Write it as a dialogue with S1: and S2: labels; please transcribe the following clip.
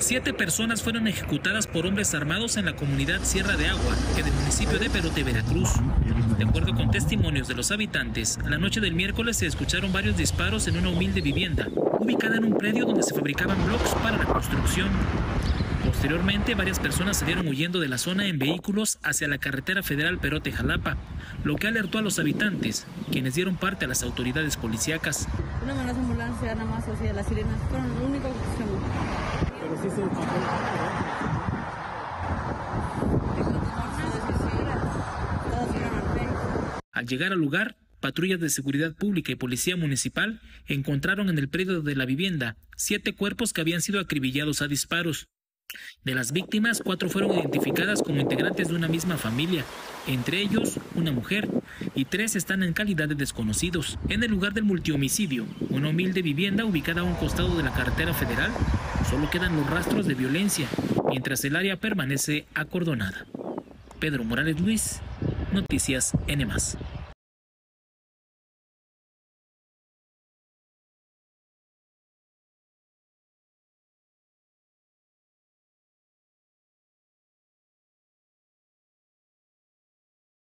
S1: Siete personas fueron ejecutadas por hombres armados en la comunidad Sierra de Agua, que del municipio de Perote, Veracruz. De acuerdo con testimonios de los habitantes, la noche del miércoles se escucharon varios disparos en una humilde vivienda, ubicada en un predio donde se fabricaban blocks para la construcción. Posteriormente, varias personas salieron huyendo de la zona en vehículos hacia la carretera federal Perote-Jalapa, lo que alertó a los habitantes, quienes dieron parte a las autoridades policíacas.
S2: Una ambulancia, nada más hacia las sirenas, fueron lo único que escuchamos.
S1: Al llegar al lugar, patrullas de seguridad pública y policía municipal encontraron en el predio de la vivienda siete cuerpos que habían sido acribillados a disparos. De las víctimas, cuatro fueron identificadas como integrantes de una misma familia, entre ellos una mujer, y tres están en calidad de desconocidos. En el lugar del multihomicidio, una humilde vivienda ubicada a un costado de la carretera federal, solo quedan los rastros de violencia, mientras el área permanece acordonada. Pedro Morales Luis, Noticias N.